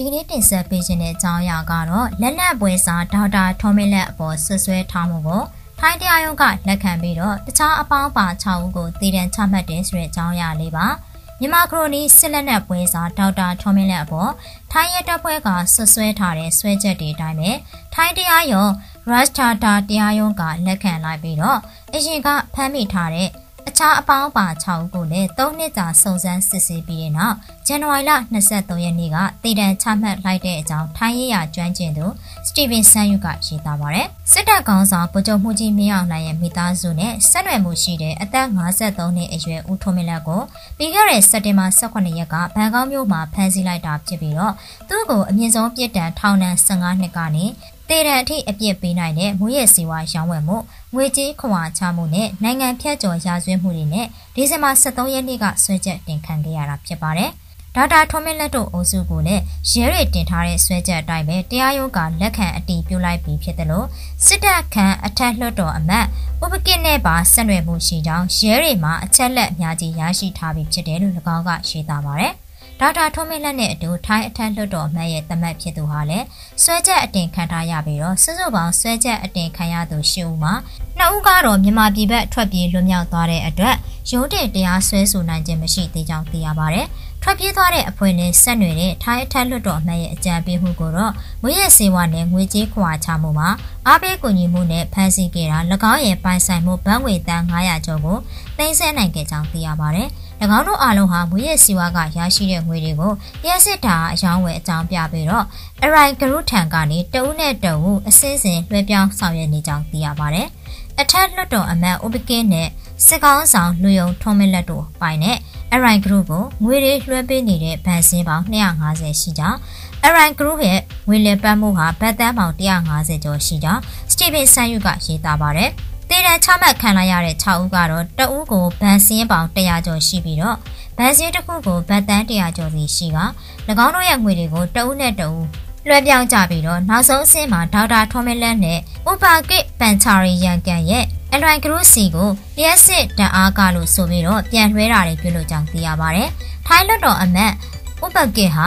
ဒီကနေ့တင်ဆက်ပေးခြင်းတဲ့အကြောင်းအရာကတော့လက်နက်ပွဲစားဒေါက်တာထောမင်းလက်အပေါ်ဆွဆွဲထားမှုကိုထိုင်းတရားရုံးကလက်ခံပြီးတော့တခြားအပေါင်းပါ6ဦးကိုတည်တံချမှတ်တယ်ဆိုတဲ့အကြောင်းအရာလေးပါမြန်မာခရိုနီစစ်လက်နက်ပွဲစားဒေါက်တာထောမင်းလက်အပေါ်ထိုင်းရဲတပ်ဖွဲ့ကဆွဆွဲထားတဲ့ဆွဲချက်တွေအတိုင်းပဲထိုင်းတရားရုံးရတ်တာတာတရားရုံးကလက်ခံလိုက်ပြီးတော့အရင်ကဖမ်းမိထားတဲ့ အခြားအပေါင်းပါ6ဦးကိုလည်း3နှစ်ကြာစုံစမ်းစစ်ဆေးပြီးတဲ့နောက်ဇန်နဝါရီလ23ရက်နေ့ကတည်တံချမှတ်လိုက်တဲ့အကြောင်းထိုင်းရေးရကျွမ်းကျင်သူစတီဗင်ဆန်ယူကရေးသားပါရယ်စစ်တပ်ကောင်ဆောင်ဗိုလ်ချုပ်မှုကြီးမင်းအောင်လှိုင်ရဲ့မိသားစုနဲ့ဆက်နွယ်မှုရှိတဲ့အသက်53နှစ်အရွယ်ဦးထွန်းမင်းလက်ကိုပြီးခဲ့တဲ့စက်တင်ဘာ18ရက်ကဘန်ကောက်မြို့မှာဖမ်းဆီးလိုက်တာဖြစ်ပြီးတော့သူ့ကိုအမြင့်ဆုံးပြစ်ဒဏ်ထောင်ဒဏ်15နှစ်ကနေတေရန်အထိအပြစ်ပေးနိုင်တဲ့မူရဲ့စီဝါရောင်းဝယ်မှု ငွေကြေးခွန်အားချမှုနဲ့နိုင်ငံဖြတ်ကျော်ရာဇဝတ်မှုတွေနဲ့ဒီဇင်ဘာ23ရက်နေ့ကဆွဲချက်တင်ခံခဲ့ရတာဖြစ်ပါတယ်။ဒေါက်တာထွန်းမင်းလက်တို့အုပ်စုကိုလည်းရဲတွေတင်ထားတဲ့ဆွဲချက်အတိုင်းပဲတရားရုံးကလက်ခံအတည်ပြုလိုက်ပြီးဖြစ်တယ်လို့စစ်တပ်ခန့်အထက်လွှတ်တော်အမတ်ဥပကိနဲ့ပါဆက်နွယ်မှုရှိကြောင်းရဲတွေမှာအချက်လက်အများကြီးရရှိထားပြီးဖြစ်တယ်လို့၎င်းကရှင်းတာပါတယ်။ ဒေါက်တာထွန်းမင်းလက်နဲ့အတူထိုင်းအထက်လွှတ်တော်အမတ်ရဲ့တမတ်ဖြစ်သူဟာလည်းဆွဲချက်အတင်ခံထားရပြီးတော့စုစုပေါင်းဆွဲချက်အတင်ခံရသူ၈ဦးမှာနှစ်ဦးကတော့မြန်မာပြည်ဘက်ထွက်ပြေးလွတ်မြောက်သွားတဲ့အတွက်ရုံးတင်တရားစွဲဆိုနိုင်ခြင်းမရှိသေးကြောင်းသိရပါတယ်။ ထွက်ပြေးသွားတဲ့အဖွဲ့နဲ့ဆက်နွယ်တဲ့ထိုင်းအထက်လွှတ်တော်အမတ်ရဲ့အကြံပေးမှုကိုတော့ငွေရစေဝါနဲ့ငွေကြေးခွာချမှုမှာအားပေးကူညီမှုနဲ့ဖန်ဆီးခဲ့တာ၎င်းရဲ့ပိုင်ဆိုင်မှုဘဏ်ငွေတန်း900ကျော်ကိုသိမ်းဆည်းနိုင်ခဲ့ကြောင်းသိရပါတယ်။၎င်းတို့အားလုံးဟာမွေးရစီဝါကရရှိတဲ့ငွေတွေကိုရက်စစ်တာအယောင်းဝယ်အကြောင်းပြပြီးတော့အရိုင်ဂရုထံကနေတဦးနဲ့တဦးအစင်းစင်လွှဲပြောင်းဆောင်ရွက်နေကြောင်းသိရပါတယ်။အထက်လွှတ်တော်အမတ်ဥပကင်းနဲ့ စစ်ကောင်းဆောင်လူယုံထုံးမလက်တို့ပိုင်တဲ့အရိုင်ဂရုကိုငွေတွေလွှဲပေးနေတဲ့ဗန်စင်းပေါင်း250ရှိကြောင်းအရိုင်ဂရုရဲ့ငွေလေပတ်မှုဟာဗတ်တန်းပေါင်း150ကျော်ရှိကြောင်းစတီဗင်ဆန်ယူကရေးသားပါတယ်။တေတံချမှတ်ခံလိုက်ရတဲ့6ဦးကတော့တဦးကိုဗန်စင်းပေါင်း100ကျော်ရှိပြီးတော့ဗန်စင်းတစ်ခုကိုဗတ်တန်း100ကျော်စီရှိက၎င်းတို့ရဲ့ငွေတွေကိုတဦးနဲ့တဦးလွှဲပြောင်းကြပြီးတော့နောက်ဆုံးအဆင့်မှာဒေါက်တာထောမလန်နဲ့ဥပါကိပန်ချာရီယန်ကန်ရဲ့ အလွိုင်ဂရုစီကိုလျှက်စစ်တန်အားကလို့ဆိုပြီးတော့ပြန်လွှဲတာတွေပြုလုပ်ကြောင်းသိရပါတယ်။ထိုင်းလွတ်တော်အမတ်ဥပကိဟာ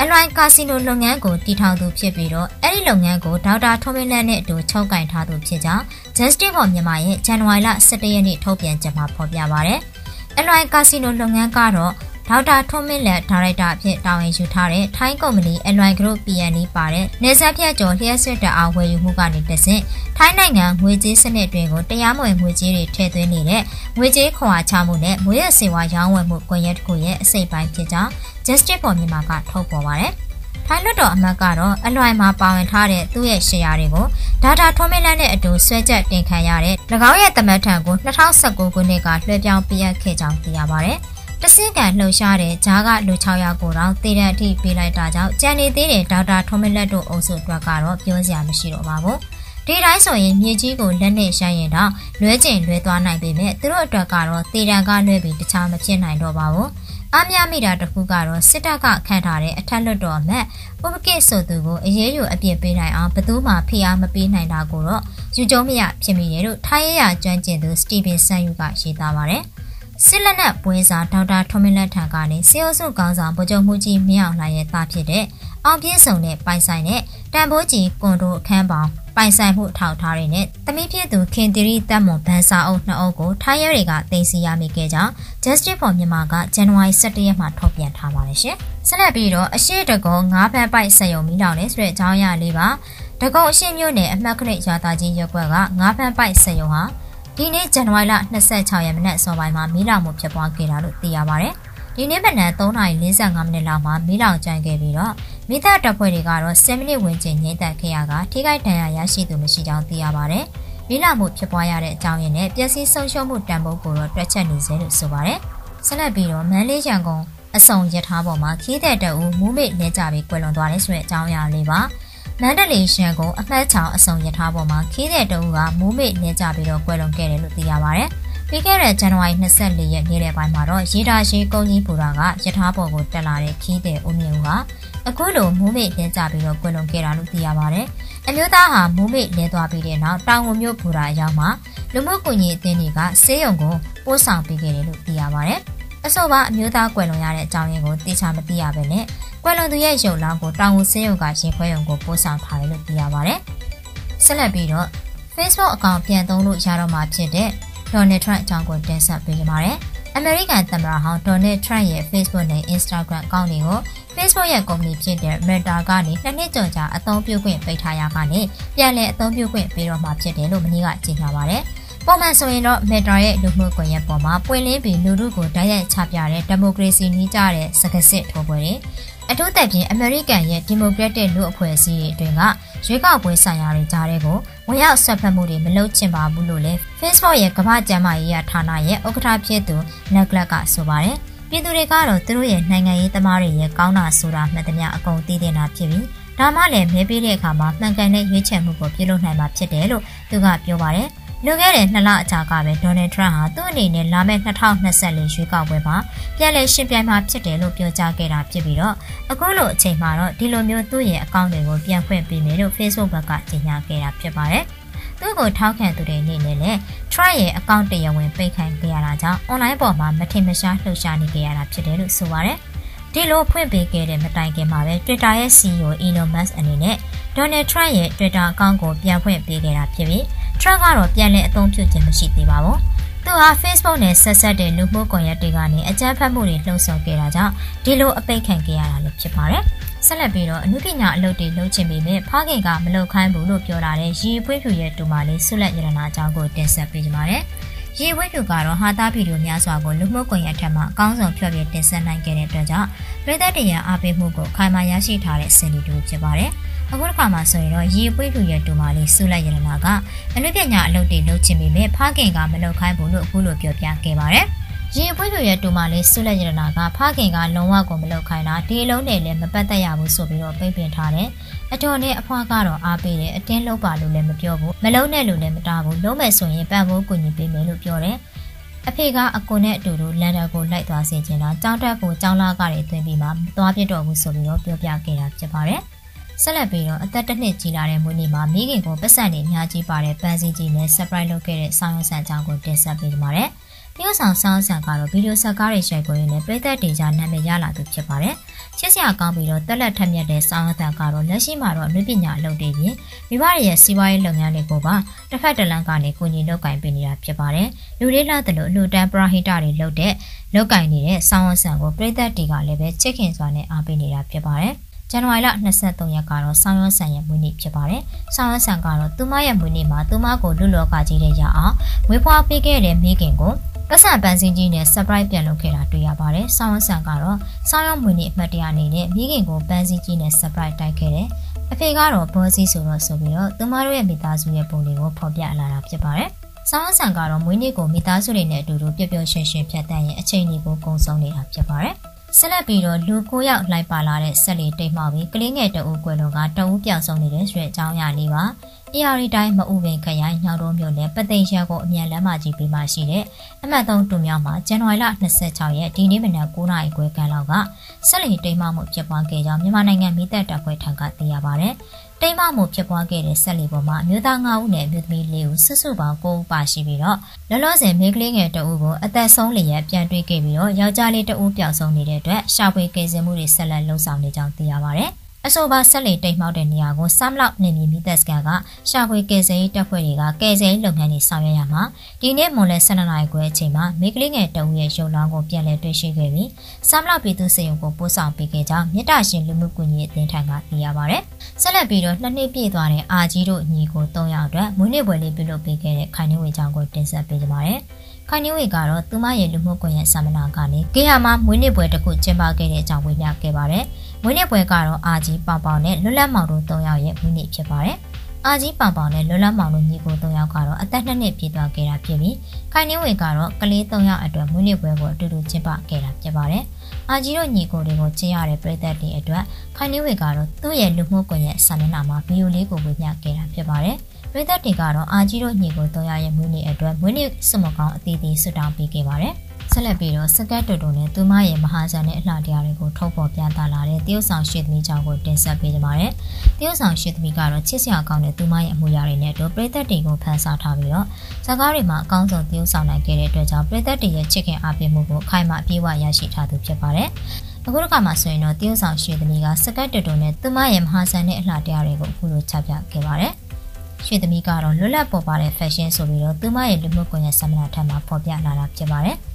အလွိုင်းကာစီနိုလုပ်ငန်းကိုတည်ထောင်သူဖြစ်ပြီးတော့အဲ့ဒီလုပ်ငန်းကိုဒေါက်တာထုံးမင်းလန်းနဲ့အတူချုပ်ကင်ထားသူဖြစ်ကြောင်း Justice for မြန်မာရဲ့ဇန်နဝါရီလ17ရက်နေ့ထုတ်ပြန်ချက်မှာဖော်ပြပါဗျ။အလွိုင်းကာစီနိုလုပ်ငန်းကတော့ ဒေါက်တာထွန်းမင်းလက်ဒါရိုက်တာအဖြစ်တာဝန်ယူထားတဲ့ထိုင်းကုမ္ပဏီ Alloy Group PNE ပါတဲ့နေဆက်ဖြတ်ကျော်လျှက်စစ်တအားဝယ်ယူမှုကနေတဆင့်ထိုင်းနိုင်ငံငွေကြေးစနစ်တွေကိုတရားမဝင်ငွေကြေးတွေထည့်သွင်းနေတဲ့ငွေကြေးခွန်အားချမှုနဲ့ငွေရစေဝါရောင်းဝယ်မှုကွန်ရက်တစ်ခုရဲ့အစိတ်ပိုင်းဖြစ်ကြောင်း Justice for မြန်မာကထုတ်ပေါ်ပါတယ်။ထိုင်းလွှတ်တော်အမတ်ကတော့အလွိုင်မှာပါဝင်ထားတဲ့သူ့ရဲ့ရှယ်ယာတွေကိုဒါတာထွန်းမင်းလန်းနဲ့အတူဆွဲချက်တင်ခံရတဲ့၎င်းရဲ့တမတ်ထံကို2019ခုနှစ်ကလွှဲပြောင်းပေးအပ်ခဲ့ကြောင်းသိရပါတယ်။ တဆင့်ကန်လှုပ်ရှားတဲ့ဂျားကလူ6ယောက်ကိုတော့တည်တဲ့အထိပေးလိုက်တာကြောင့်ကြံနေသေးတဲ့ဒေါက်တာထွန်းမလက်တို့အုပ်စုအတွက်ကတော့ပြောစရာမရှိတော့ပါဘူးဒီတိုင်းဆိုရင်မြေကြီးကိုလက်နဲ့ရိုက်ရင်တော့လွဲကျင်လွဲသွားနိုင်ပေမဲ့သူတို့အတွက်ကတော့တည်တံကလွဲပြီးတခြားမဖြစ်နိုင်တော့ပါဘူးအားမရမိတာတခုကတော့စစ်တပ်ကခန့်ထားတဲ့အထက်လွှတ်တော်အမတ်ဥပကိဆိုသူကိုအရေးယူအပြစ်ပေးနိုင်အောင်ဘယ်သူမှဖိအားမပေးနိုင်တာကိုတော့ယူကျုံမရဖြစ်မိတယ်လို့ထိုင်းရရကျွမ်းကျင်သူစတီဗင်ဆန်ယူကရေးသားပါတယ်။ စစ်လက်နက်ပွဲစားဒေါက်တာထွန်းမင်းလက်ထံကနေစေအုပ်စုကောင်းဆောင်ဗိုလ်ချုပ်မှုကြီးမင်းအောင်လှိုင်ရဲ့သားဖြစ်တဲ့အောင်ပြည့်စုံတဲ့ပိုင်ဆိုင်တဲ့တန်ဖိုးကြီးကွန်ဒိုအခန်းပေါင်ပိုင်ဆိုင်မှုထောက်ထားတွေနဲ့တမိဖြစ်သူခင်တီရီတပ်မွန်ဗန်စာအုပ်နှစ်အုပ်ကိုထိုင်းရဲတွေကတင်စီရမိခဲ့ကြောင်း Justice for မြန်မာကဇန်နဝါရီ17ရက်မှာထုတ်ပြန်ထားပါတယ်ရှင်။ဆက်လက်ပြီးတော့အရှိတကုံငါးဖက်ပိုက်ဆက်ယုံမိလောင်နေဆိုတဲ့အကြောင်းအရာလေးပါ။တကုံအရှိမျိုးနဲ့အမှတ်ခရစ်ရွာသားကြီးရက်ွက်ကငါးဖက်ပိုက်ဆက်ယုံဟာ ဒီနေ့ဇန်နဝါရီလ26ရက်မနက်စောပိုင်းမှာမီးလောင်မှုဖြစ်ပွားခဲ့တာလို့သိရပါဗျ။ဒီနေ့မနက်3:45မိနစ်လောက်မှာမီးလောင်ကျွမ်းခဲ့ပြီးတော့မိသားတပ်ဖွဲ့တွေကတော့10မိနစ်ဝန်းကျင်ငြိမ့်သက်ခဲ့ရကထိခိုက်ဒဏ်ရာရရှိသူမရှိကြောင်းသိရပါဗျ။မီးလောင်မှုဖြစ်ပွားရတဲ့အကြောင်းရင်းနဲ့ပျက်စီးဆုံးရှုံးမှုတန်ဖိုးကိုတော့တွက်ချက်နေစေလို့ဆိုပါဗျ။ဆက်လက်ပြီးတော့မန်းလေးရန်ကုန်အစုံရထားပေါ်မှာခီးတဲ့တအူမူးမိလဲကြပြီးကွယ်လွန်သွားတယ်ဆိုတဲ့အကြောင်းအရာလေးပါ။ မန္တလေးရှန်ကုန်အမှတ်ချောင်အစုံရထားပေါ်မှာခီးတဲ့တအူကမိုးမိနေကြပြီးတော့ကွယ်လွန်ခဲ့တယ်လို့သိရပါဗျ။ပြီးခဲ့တဲ့ဇန်နဝါရီ24ရက်နေ့တဲ့ပိုင်းမှာတော့ရေတာရှိကုန်းကြီးပူရာကရထားပေါ်ကိုတက်လာတဲ့ခီးတဲ့ဦးမြင့်ဦးဟာအခုလိုမိုးမိနေကြပြီးတော့ကွယ်လွန်ခဲ့တာလို့သိရပါဗျ။အမျိုးသားဟာမိုးမိလဲသွားပြီးတဲ့နောက်တောင်ဝင်မြို့ပူရာအရောက်မှာလူမှုကွန်ရက်အသင်းတွေကဆေးရုံကိုပို့ဆောင်ပေးခဲ့တယ်လို့သိရပါဗျ။ အဆိုပါအမျိုးသားကွယ်လွန်ရတဲ့အကြောင်းရင်းကိုသိချာမသိရပဲနဲ့ကွယ်လွန်သူရဲ့ရုပ်လောင်းကိုတောင်ကိုစင်းရုံကရင်ခွဲရုံကိုပို့ဆောင်ထားတယ်လို့သိရပါတယ်။ဆက်လက်ပြီးတော့ Facebook အကောင့်ပြန်သုံးလို့ရတော့မှာဖြစ်တဲ့ Donald Trump အကြောင်းကိုတင်ဆက်ပေးကြပါမယ်။ American သမ္မတဟောင်း Donald Trump ရဲ့ Facebook နဲ့ Instagram အကောင့်တွေကို Facebook ရဲ့ကုမ္ပဏီဖြစ်တဲ့ Meta ကနေနှစ်နှစ်ကျော်ကြာအသုံးပြုခွင့်ပိတ်ထားရကနေပြန်လည်အသုံးပြုခွင့်ပေးတော့မှာဖြစ်တယ်လို့မနေ့ကကြေညာပါတယ်။ ပုံမှန်ဆိုရင်တော့ Meta ရဲ့လူမှုကွန်ရက်ပေါ်မှာပွင့်လင်းပြီးလူထုကိုတိုက်ရိုက်ချပြတဲ့ဒီမိုကရေစီနှီးကြတဲ့စကားစစ်ထိုးပွဲတွေအထူးသဖြင့်အမေရိကန်ရဲ့ဒီမိုကရက်တစ်လူအဖွဲ့အစည်းတွေအတွင်းကရွေးကောက်ပွဲဆိုင်ရာတွေကြားတဲ့ကိုဝင်ရောက်ဆက်ဖက်မှုတွေမလုပ်ချင်ပါဘူးလို့လည်း Facebook ရဲ့ကမ္ဘာ့ကျန်းမာရေးဌာနရဲ့ဥက္ကဋ္ဌဖြစ်သူ Neglet ကဆိုပါတယ်ပြည်သူတွေကတော့သူတို့ရဲ့နိုင်ငံရေးသမားတွေရဲ့ကောင်းတာဆိုတာမှတ်သမျှအကုန်သိတင်တာဖြစ်ပြီးဒါမှလည်းမဲပေးတဲ့အခါမှာမှန်ကန်တဲ့ရွေးချယ်မှုကိုပြုလုပ်နိုင်မှာဖြစ်တယ်လို့သူကပြောပါတယ် လွန်ခဲ့တဲ့နှစ်လအကြာကပဲဒေါ်နယ်ထရန့်ဟာသူ့အနေနဲ့လာမယ့်2024ရွေးကောက်ပွဲမှာပြန်လည်ရှင်ပြိုင်မှာဖြစ်တယ်လို့ပြောကြားခဲ့တာဖြစ်ပြီးတော့အခုလိုအချိန်မှာတော့ဒီလိုမျိုးသူ့ရဲ့အကောင့်တွေကိုပြန်ဖွင့်ပေးမယ်လို့ Facebook ဘက်ကကြေညာခဲ့တာဖြစ်ပါတယ်။သူ့ကိုထောက်ခံသူတွေအနေနဲ့လည်း Trump ရဲ့အကောင့်တရားဝင်ပိတ်ခံခဲ့ရတာကြောင့် online ပေါ်မှာမထင်မရှားလှုပ်ရှားနေကြရတာဖြစ်တယ်လို့ဆိုပါတယ်။ဒီလိုဖွင့်ပေးခဲ့တဲ့မတိုင်ခင်မှာပဲ Twitter ရဲ့ CEO Elon Musk အနေနဲ့ Donald Trump ရဲ့ Twitter အကောင့်ကိုပြန်ဖွင့်ပေးခဲ့တာဖြစ်ပြီး Trump ကတော့ပြန်လည်အသုံးပြုခြင်းမရှိသေးပါဘူး။သူဟာ Facebook နဲ့ဆက်ဆက်တဲ့လူမှုကွန်ရက်တွေကနေအကြမ်းဖက်မှုတွေလှုံ့ဆော်ခဲ့တာကြောင့်ဒီလိုအပိတ်ခံခဲ့ရတာလို့ဖြစ်ပါတယ်။ဆက်လက်ပြီးတော့အမှုပညာအလုပ်တွေလုပ်ချင်ပေမဲ့ဖခင်ကမလုပ်ခိုင်းဘူးလို့ပြောလာတဲ့ရီဖွေးဖြူရဲ့တူမလေးဆုလက်ရတနာအကြောင်းကိုတင်ဆက်ပေးကြပါမယ်။ ရေဝဲဖြူကတော့ဟာတာဗီဒီယိုများစွာကိုလူမှုကွန်ရက်ထက်မှအကောင်းဆုံးဖြောပြတင်ဆက်နိုင်ခဲ့တဲ့အတွက်ကြောင့်ပြည်သက်တရန်အားပေးမှုကိုခိုင်မာရရှိထားတဲ့စင်ဒီတူဖြစ်ပါတယ်။အခုတစ်ခါမှဆိုရင်တော့ရေပွေးဖြူရဲ့တူမလေးဆုလိုက်ရတနာကအနုပညာအလုပ်တွေလုပ်ချင်ပေမဲ့ဖခင်ကမလုပ်ခိုင်းဘူးလို့အခုလိုပြောပြခဲ့ပါတယ်။ ရေပွေးဖြူရဲ့တူမလေးဆုလိုက်ရတနာကဖခင်ကလုံးဝကိုမလုပ်ခိုင်းတာဒီအလုံးနဲ့လည်းမပတ်သက်ရဘူးဆိုပြီးတော့ပြိပင်ထားတယ်။အတော်နဲ့အဖွားကတော့အားပေးတယ်အတင်းလုပ်ပါလို့လည်းမပြောဘူးမလုံးနဲ့လို့လည်းမတားဘူးလုံးမဲ့ဆိုရင်ပံ့ပိုးကူညီပေးမယ်လို့ပြောတယ်။အဖေကအကိုနဲ့အတူတူလန်ဒန်ကိုလိုက်သွားစေချင်တာကြောင်းတက်ကိုကြောင်းလာကတွေတွင်ပြီးမှမသွားပြတော့ဘူးဆိုပြီးတော့ပြောပြခဲ့တာဖြစ်ပါတယ်။ဆက်လက်ပြီးတော့အသက်တစ်နှစ်ကြီးလာတဲ့မွေးနေ့မှာမိခင်ကိုပတ်စံနေအများကြီးပါတဲ့ပန်းစည်းကြီးနဲ့ surprise လုပ်ခဲ့တဲ့ဆောင်းရဆန်ကြောင်းကိုတင်ဆက်ပေးကြပါမယ်။ ဒီဥဆောင်ဆောင်းဆန်ကတော့ဗီဒီယိုဆက်ကားတွေရှိုက်ကိုရင်းနဲ့ပြည်သက်တင်ကြနာမည်ရလာသူဖြစ်ပါတယ်။ချစ်စရာကောင်းပြီးတော့တက်လက်ထက်မြက်တဲ့ဆောင်းရဆန်ကတော့လက်ရှိမှာတော့အနုပညာအလုပ်တွေပြင်မိဘရဲ့စီးပွားရေးလုပ်ငန်းတွေကိုပါတစ်ဖက်တစ်လမ်းကနေကူညီလုပ်ကင်ပေးနေတာဖြစ်ပါတယ်။လူတွေလာတယ်လို့အလှူဒန်းပရဟိတတွေလုပ်တဲ့လုပ်ကင်နေတဲ့ဆောင်းရဆန်ကိုပြည်သက်တွေကလည်းပဲချစ်ခင်စွာနဲ့အားပေးနေတာဖြစ်ပါတယ်။ဇန်နဝါရီလ23ရက်ကတော့ဆောင်းရွန်းဆန်ရဲ့မွေးနေ့ဖြစ်ပါတယ်။ဆောင်းရွန်းဆန်ကတော့သူမရဲ့မွေးနေ့မှာသူမကိုလူလောကကြီးတဲ့ရအောင်မွေးဖွားပေးခဲ့တဲ့မိခင်ကို ပတ်စံပန်းစင်းကြီးနဲ့ surprise ပြန်လုပ်ခဲ့တာတွေ့ရပါတယ်။ဆောင်းရွန်းဆန်ကတော့ဆောင်းရွန်းမွေးနေ့အမှတ်တရအနေနဲ့မိခင်ကိုပန်းစင်းကြီးနဲ့ surprise တိုက်ခဲ့တယ်။အဖေကတော့ဘောစီဆိုတော့ဆိုပြီးတော့သူမတို့ရဲ့မိသားစုရဲ့ပုံတွေကိုဖော်ပြလာတာဖြစ်ပါတယ်။ဆောင်းဆန်ကတော့မွေးနေ့ကိုမိသားစုတွေနဲ့အတူတူပျော်ပျော်ရွှင်ရွှင်ဖြတ်တန်းရင်အချိန်ကြီးကိုကုံဆုံးနေတာဖြစ်ပါတယ်။ ဆက်လက်ပြီးတော့လူ9ယောက်လိုက်ပါလာတဲ့ဆက်လီတိတ်မှောက်ပြီးကလေးငယ်တအုပ်ကွယ်လုံးကတအုပ်ပြောင်ဆုံးနေတဲ့ရွှေအကြောင်းအရာလေးပါ။ AR တိုင်းမဥပင်ခရိုင်ညောင်တော်မြို့နယ်ပသိမ်ရက်ကိုအမြန်လမ်းမကြီးပေးမှရှိတဲ့အမှတ်3တူမြောက်မှာဇန်နဝါရီလ26ရက်ဒီနေ့မနက်9:00နာရီခွဲခန့်လောက်ကဆက်လီတိတ်မှောက်မှုဖြစ်ပွားခဲ့ကြောင်းမြန်မာနိုင်ငံမိသက်တပ်ဖွဲ့ထံကသိရပါဗျ။ တိမ်မမှုဖြစ်ပွားခဲ့တဲ့ဆက်လီပေါ်မှာအမျိုးသား9ဦးနဲ့အမျိုးသမီး4ဦးစုစုပေါင်း9ဦးပါရှိပြီးတော့လောလောဆယ်မိန်းကလေးငယ်တအုပ်ကိုအသက်ဆုံးလျက်ပြန်တွေ့ခဲ့ပြီးတော့ယောက်ျားလေးတအုပ်ပျောက်ဆုံးနေတဲ့အတွက်ရှာဖွေကယ်ဆယ်မှုတွေဆက်လက်လှုံ့ဆော်နေကြောင်းသိရပါဗျ။ အဆိုပါဆက်လေတိတ်မှောက်တဲ့နေရာကိုစမ်လောက်နေမြေမိသက်စကန်ကရှာဖွေကယ်ဆယ်ရေးတပ်ဖွဲ့တွေကကယ်ဆယ်ရေးလုပ်ငန်းတွေဆောင်ရွက်ရမှာဒီနေ့မွန်လဲ12နာရီခွဲအချိန်မှာမိကလေးငယ်တဦးရဲ့ရုပ်လောင်းကိုပြန်လည်တွေ့ရှိခဲ့ပြီးစမ်လောက်ပြည်သူစေယုံကိုပို့ဆောင်ပေးခဲ့ကြောင်းမြစ်တာရှင်လူမှုကွန်ရက်အသင်းထံကသိရပါဗျ။ဆက်လက်ပြီးတော့နှစ်နှစ်ပြည့်သွားတဲ့အာကြီးတို့ညီကို၃ယောက်အတွက်မွေးနေ့ပွဲလေးပြုလုပ်ပေးခဲ့တဲ့ခိုင်နှင်းဝေချောင်းကိုတင်ဆက်ပေးကြပါမယ်။ ခိုင်နှင်းဝေကတော့သူမရဲ့လူမှုကွန်ရက်ဆာမနာကနေဂေဟာမှာမွေးနေ့ပွဲတစ်ခုကျင်းပခဲ့တဲ့အကြောင်းဝေမျှခဲ့ပါတယ်။မွေးနေ့ပွဲကတော့အာကြီးပေါပေါနဲ့လွတ်လပ်မောင်တို့၃ယောက်ရဲ့မွေးနေ့ဖြစ်ပါတယ်။အာကြီးပေါပေါနဲ့လွတ်လပ်မောင်တို့ညီကို၃ယောက်ကတော့အသက်၂နှစ်ပြည့်သွားခဲ့တာဖြစ်ပြီးခိုင်နှင်းဝေကတော့ကလေး၃ယောက်အတွက်မွေးနေ့ပွဲကိုအတူတူကျင်းပခဲ့တာဖြစ်ပါတယ်။ အာကြီးတို့ညီကိုတွေကိုကျင်းရတဲ့ပြည်သက်တွေအတွက်ခိုင်နှင်းဝေကတော့သူ့ရဲ့လူမှုကွန်ရက်စာမျက်နှာမှာဗီဒီယိုလေးကိုဝေမျှခဲ့တာဖြစ်ပါတယ်။ပြည်သက်တွေကတော့အာကြီးတို့ညီကို၃ယောက်ရဲ့မွေးနေ့အတွက်မွေးနေ့စုမကောင်းအသီးသီးဆွတောင်းပေးခဲ့ပါတယ်။ ဆက်လက်ပြီးတော့စကတ်တူတူနဲ့သူမရဲ့မဟာဇန်နဲ့အလှတရားတွေကိုထုတ်ဖော်ပြသလာတဲ့တရုတ်ဆောင်ရှိသမီးကြောင့်ကိုတင်ဆက်ပေးကြပါမယ်။တရုတ်ဆောင်ရှိသမီးကတော့ချစ်စရာကောင်းတဲ့သူမရဲ့အမှုရာတွေနဲ့တို့ပြည်သက်တွေကိုဖန်ဆာထားပြီးတော့ဇာကားတွေမှာအကောင်းဆုံးတရုတ်ဆောင်နိုင်ခဲ့တဲ့အတွက်ကြောင့်ပြည်သက်တွေရဲ့ချစ်ခင်အားပေးမှုကိုအခိုင်အမာအပြည့်အဝရရှိထားသူဖြစ်ပါတယ်။အခုတစ်ခါမှဆိုရင်တော့တရုတ်ဆောင်ရှိသမီးကစကတ်တူတူနဲ့သူမရဲ့မဟာဇန်နဲ့အလှတရားတွေကိုအခုလိုချပြခဲ့ပါတယ်။ရွှေသမီးကတော့လွတ်လပ်ပေါ်ပါတဲ့ fashion ဆိုပြီးတော့သူမရဲ့လူမှုကွန်ရက်ဆမ်မနာထက်မှာဖော်ပြလာတာဖြစ်ပါတယ်။